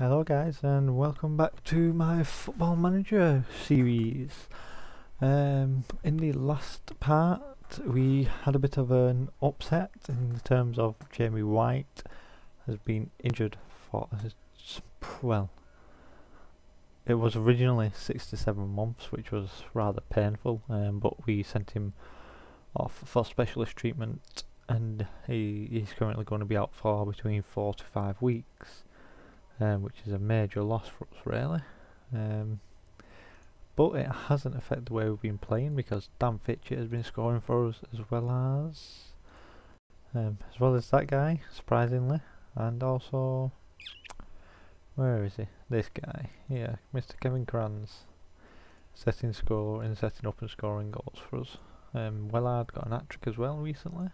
Hello guys and welcome back to my football manager series. Um, in the last part we had a bit of an upset in terms of Jamie White has been injured for well it was originally six to seven months which was rather painful um, but we sent him off for specialist treatment and he, he's currently going to be out for between four to five weeks um, which is a major loss for us really. Um, but it hasn't affected the way we've been playing because Dan Fitchett has been scoring for us as well as um, as well as that guy, surprisingly, and also where is he? This guy, yeah, Mr. Kevin Kranz, setting score and setting up and scoring goals for us. Um, Wellard got an hat trick as well recently.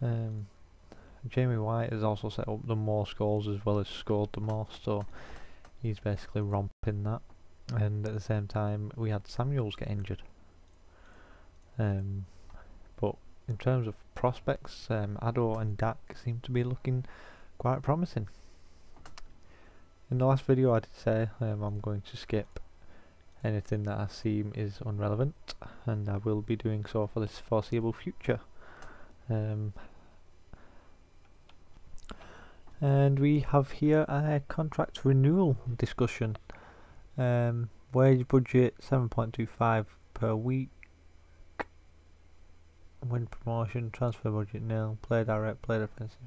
Um, Jamie White has also set up the most goals as well as scored the most, so he's basically romping that. And at the same time, we had Samuels get injured. Um, but in terms of prospects, um, and Dack seem to be looking quite promising. In the last video I did say um, I'm going to skip anything that I seem is irrelevant and I will be doing so for this foreseeable future. Um, and we have here a contract renewal discussion um, wage budget 7.25 per week. Win promotion transfer budget nil play direct play defensive.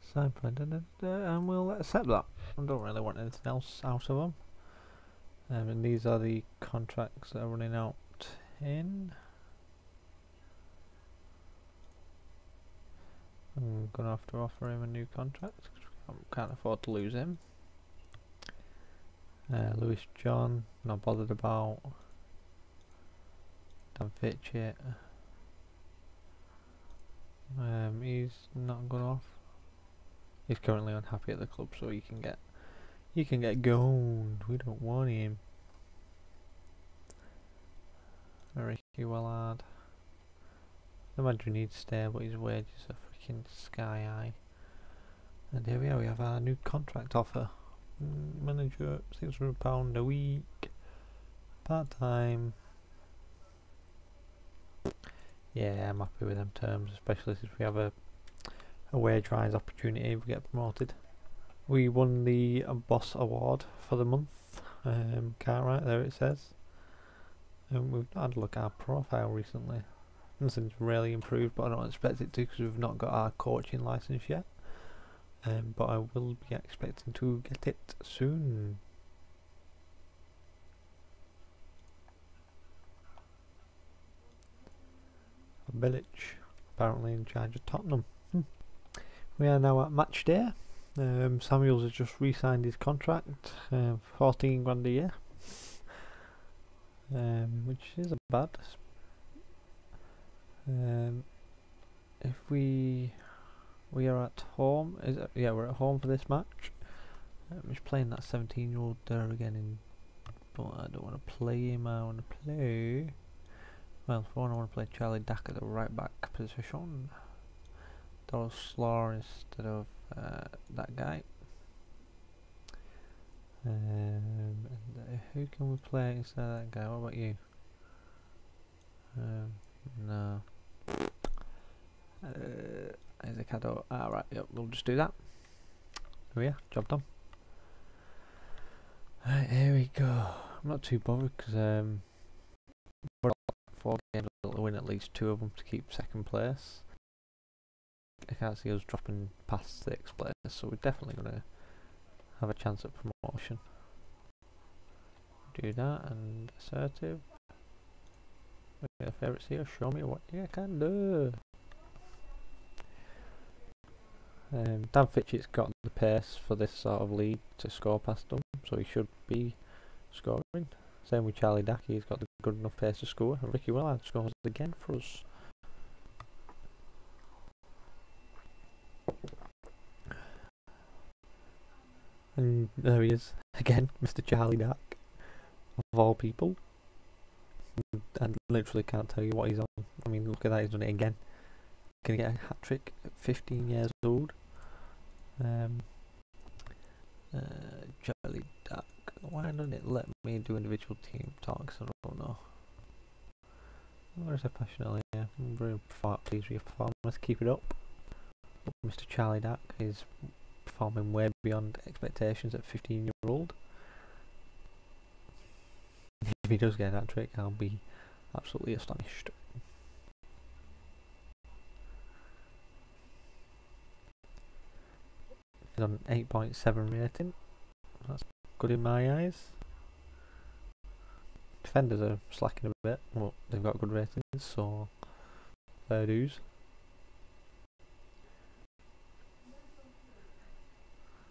Sign da, and we'll accept that. I don't really want anything else out of them um, and these are the contracts that are running out in. I'm gonna have to offer him a new contract I can't afford to lose him. Uh, Lewis John, not bothered about. Dan Fitchett. Um, he's not gone off. He's currently unhappy at the club, so you can get you can get going. We don't want him. Ricky Wellard. Imagine he'd stay, but his wages are freaking sky high. And here we are, we have our new contract offer. Mm, manager, £600 a week, part-time. Yeah, I'm happy with them terms, especially since we have a, a wage rise opportunity if we get promoted. We won the Boss Award for the month, um, Cartwright, there it says. And we've had a look at our profile recently. Nothing's really improved, but I don't expect it to because we've not got our coaching license yet um, but I will be expecting to get it soon. Bilic, apparently in charge of Tottenham. Hmm. We are now at match day. Um, Samuels has just re-signed his contract, uh, 14 grand a year, um, which isn't bad. Um, if we we are at home. Is it? Yeah, we're at home for this match. I'm just playing that 17 year old there again in but I don't want to play him, I want to play well for one I want to play Charlie Dack at the right back position. Doris Slaw instead of uh, that guy. Um, uh, who can we play instead of that guy? What about you? Um, no. Uh, there's a Caddo. Alright, yep, we'll just do that. Oh yeah, job done. Right, here we go. I'm not too bothered because um, we're four games, we'll win at least two of them to keep second place. I can't see us dropping past sixth place, so we're definitely going to have a chance at promotion. Do that and assertive. Favourites here, show me what you can do. Um, Dan Fitchett's got the pace for this sort of league to score past them, so he should be scoring. Same with Charlie Dack, he's got the good enough pace to score. And Ricky Wellard scores again for us. And there he is, again, Mr. Charlie Dack, of all people. I literally can't tell you what he's on. I mean, look at that, he's done it again. Can he get a hat trick at 15 years old? Um, uh, Charlie Dack. Why don't it let me do individual team talks? I don't know. Where's the? Yeah, I'm very pleased with your performance. Keep it up. Mr. Charlie Dack is performing way beyond expectations at 15 year old. If he does get that trick, I'll be absolutely astonished. He's on 8.7 rating. That's good in my eyes. Defenders are slacking a bit, but they've got good ratings, so fair dues.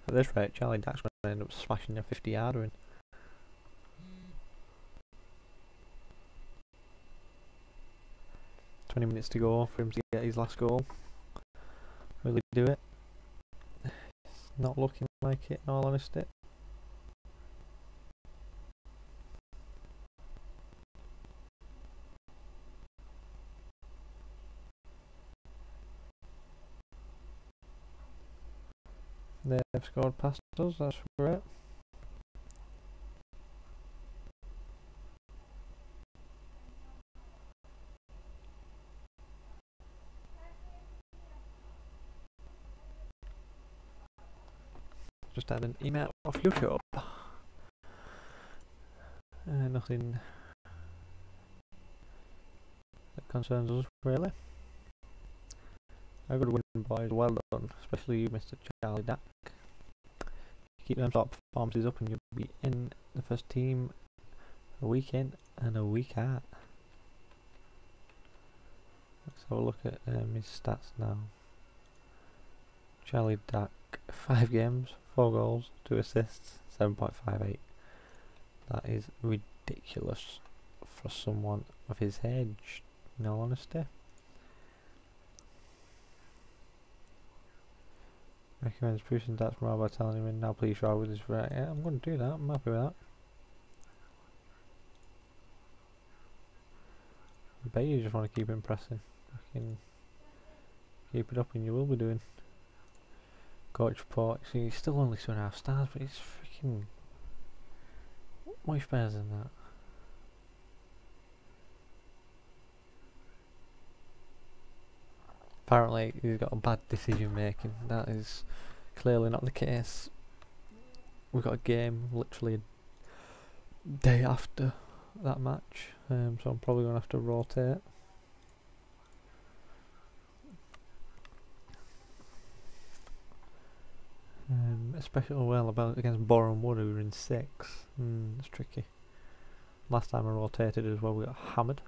At this rate, Charlie Dack's going to end up smashing a 50 yarder in. Twenty minutes to go for him to get his last goal. Will he do it? Not looking like it in all honesty. They've scored past us, that's great. Just had an email off YouTube. Uh, nothing that concerns us really. A good win boys, well done, especially you Mr. Charlie Dack. Keep them of performances up and you'll be in the first team a week in and a week out. Let's have a look at um, his stats now. Charlie Dack, 5 games, 4 goals, 2 assists, 7.58. That is ridiculous for someone of his age, in all honesty. Recommends pushing stats more by telling him now please try with his right. Yeah, I'm going to do that. I'm happy with that. I bet you just want to keep impressing. Fucking keep it up and you will be doing. Coach report. So he's still only two and a half stars, but he's freaking much better than that. Apparently he's got a bad decision making. That is clearly not the case. We've got a game literally a day after that match, um, so I'm probably going to have to rotate. Especially well about against Boreham Wood who were in six. Mm, it's tricky. Last time I rotated as well we got hammered.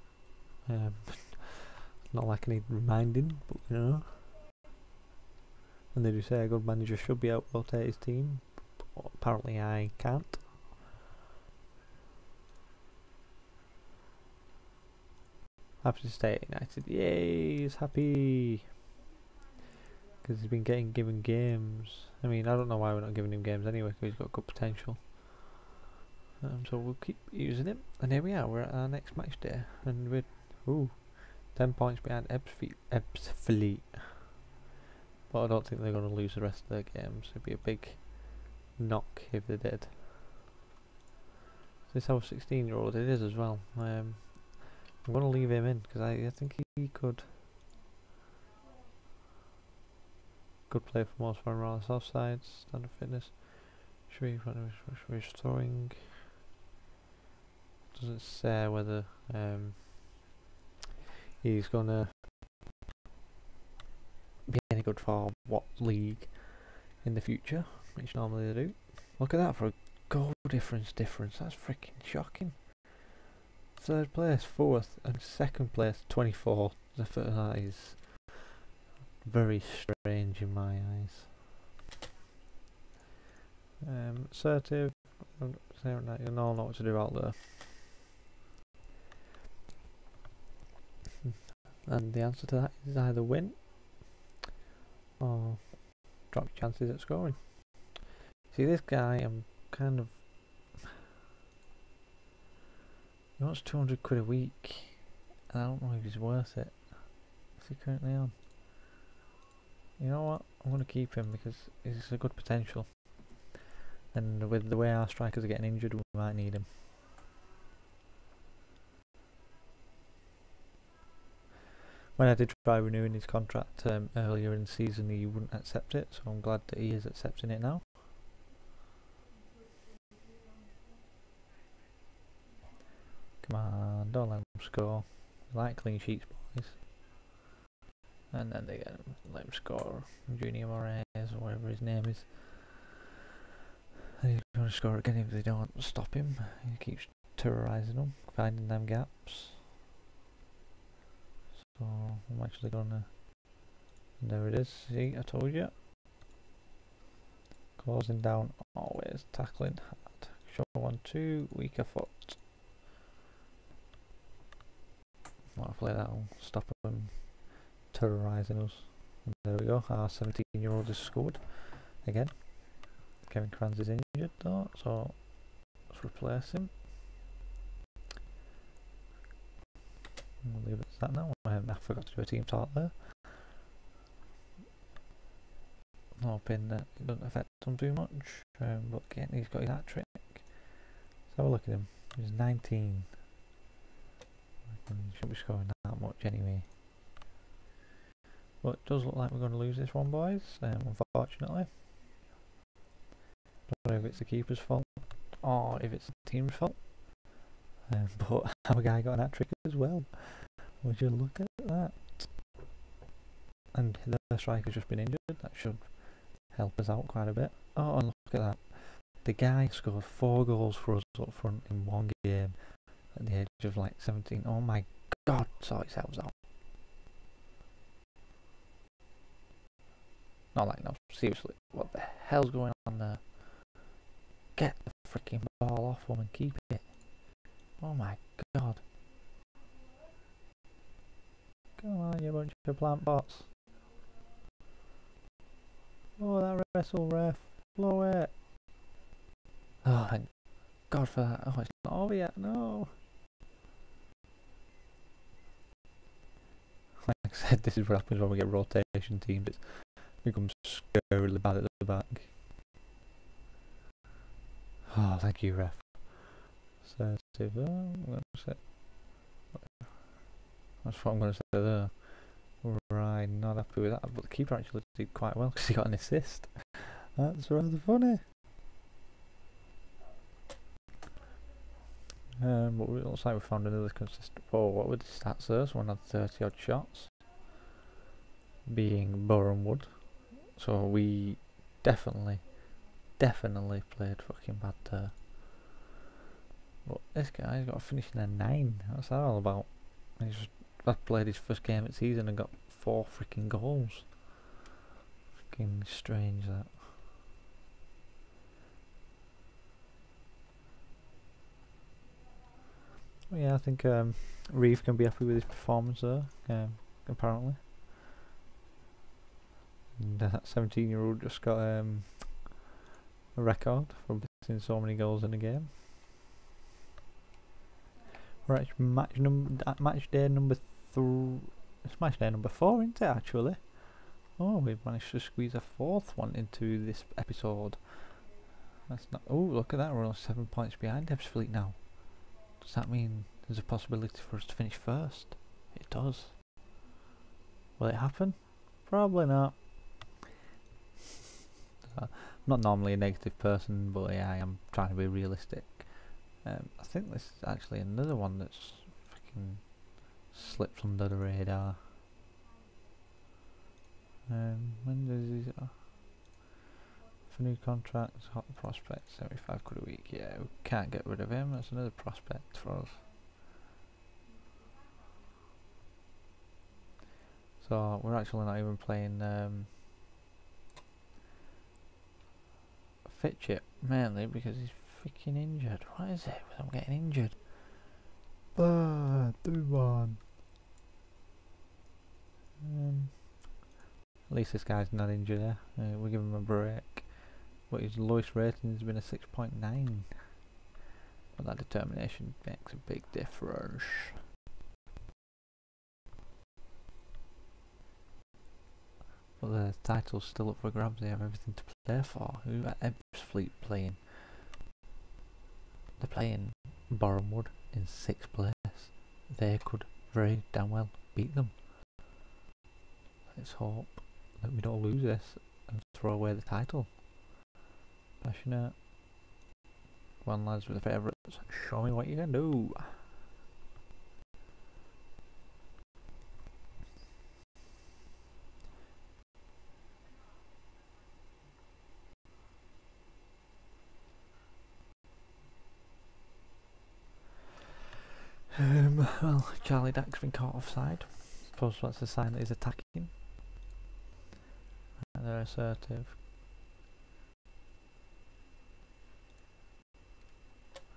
Um, not like I need reminding, but you know. And they do say a good manager should be able to rotate his team. Apparently I can't. Happy to stay at United. Yay, he's happy. Because he's been getting given games. I mean, I don't know why we're not giving him games anyway, because he's got good potential. Um, so we'll keep using him. And here we are, we're at our next match day. And we're, ooh, 10 points behind Ebbsfleet. But I don't think they're going to lose the rest of their games. It'd be a big knock if they did. This our 16 year old it is as well. Um, I'm going to leave him in because I, I think he could could play for most our on the south. Standard fitness. Should we restoring? Doesn't say whether um, he's gonna be any good for what league in the future, which normally they do. Look at that for a goal difference difference. That's freaking shocking. Third place, fourth, and second place, 24. That is very strange in my eyes. Um, assertive, you all know what to do out there. and the answer to that is either win or drop chances at scoring. See this guy, I'm kind of he wants 200 quid a week and I don't know if he's worth it. What's he currently on? You know what? I'm going to keep him because he's a good potential. And with the way our strikers are getting injured, we might need him. When I did try renewing his contract um, earlier in the season, he wouldn't accept it, so I'm glad that he is accepting it now. Come on, don't let him score. Like clean sheets. And then they get him, him score. Junior Morias, or whatever his name is. He's going to score again if they don't stop him. He keeps terrorising them, finding them gaps. So I'm actually gonna. There it is. See, I told you. Closing down always, tackling hard. Short one, two, weaker foot. Hopefully that'll stop them terrorising us. There we go. Our 17 year old has scored again. Kevin Kranz is injured though, so let's replace him. We'll leave it as that now. I forgot to do a team talk there. Hoping that it doesn't affect him too much. Um, but again, he's got his hat trick. Let's have a look at him. He's 19. He shouldn't be scoring that much anyway. But it does look like we're going to lose this one, boys. Um, unfortunately. Don't know if it's the keeper's fault or if it's the team's fault. Um, but our guy got an hat trick as well. Would you look at that? And the striker's just been injured. That should help us out quite a bit. Oh, and look at that. The guy scored four goals for us up front in one game at the age of like 17. Oh my god, sort yourselves out. Not like, no, seriously, what the hell's going on there? Get the freaking ball off him and keep it. Oh my god. Come on, you bunch of plant bots. Oh, that wrestle ref. Blow it. Oh, thank God for that. Oh, it's not over yet. No. Like I said, this is what happens when we get rotation teams. It becomes scarily bad at the back. Oh, thank you, ref. So, that's it. That's what I'm going to say there. Right, not happy with that, but the keeper actually did quite well because he got an assist. That's rather funny. Um, but it looks like we found another consistent. Oh, what were the stats there? Someone had 30 odd shots, being Boreham Wood. So we definitely, definitely played fucking bad there. But this guy's got a finish in a 9. What's that all about? He's played his first game of the season and got four freaking goals. Freaking strange that. Yeah, I think um, Reeve can be happy with his performance there, um, apparently. Uh, that 17 year old just got um, a record for missing so many goals in a game. Right, match number match day number three. It's match day number four, isn't it? Actually. Oh, we've managed to squeeze a fourth one into this episode. That's not. Oh, look at that! We're only seven points behind Ebbsfleet now. Does that mean there's a possibility for us to finish first? It does. Will it happen? Probably not. I'm not normally a negative person, but yeah, I am trying to be realistic. Um, I think this is actually another one that's freaking slipped under the radar. Um, when does he... Uh, for new contracts, hot prospect, 75 quid a week. Yeah, we can't get rid of him. That's another prospect for us. So we're actually not even playing um, Fitchett mainly because he's freaking injured. What is it with him getting injured? Ah, do one. Um, at least this guy's not injured. Eh? Uh, we give him a break. But his lowest rating has been a 6.9. But that determination makes a big difference. But the title's still up for grabs. They have everything to play for. Who at Ebbsfleet playing? they're playing Boreham in sixth place. They could very damn well beat them. Let's hope that we don't lose this and throw away the title. Passionate. One lads with the favourites. Show me what you can do. Um, well, Charlie Dack's been caught offside. Suppose that's a sign that he's attacking. And they're assertive.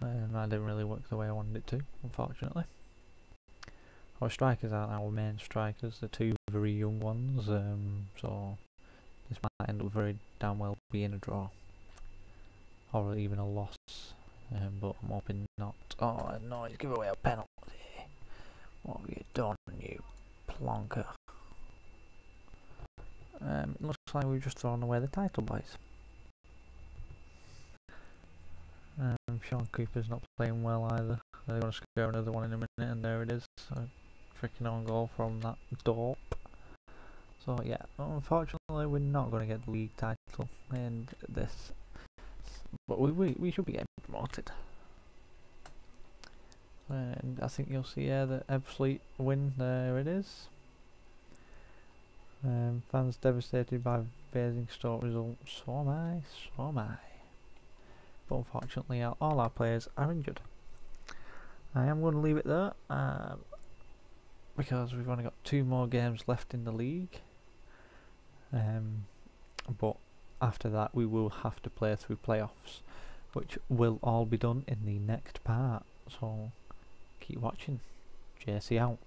And that didn't really work the way I wanted it to, unfortunately. Our strikers aren't our main strikers, they're two very young ones, um, so this might end up very damn well being a draw. Or even a loss, um, but I'm hoping not. Oh no, he's given away a penalty. What have you done, you plonker? Um, it looks like we've just thrown away the title, boys. Um, Sean Cooper's not playing well either. They're going to score another one in a minute, and there it is. A freaking on goal from that dope. So yeah, unfortunately we're not going to get the league title in this, but we we, we should be getting promoted. And I think you'll see here that Ebbsfleet win. There it is. Um, fans devastated by Basingstoke results. So am I. So am I but unfortunately all our players are injured. I am going to leave it there um, because we've only got two more games left in the league. Um, but after that we will have to play through playoffs which will all be done in the next part so keep watching. JC out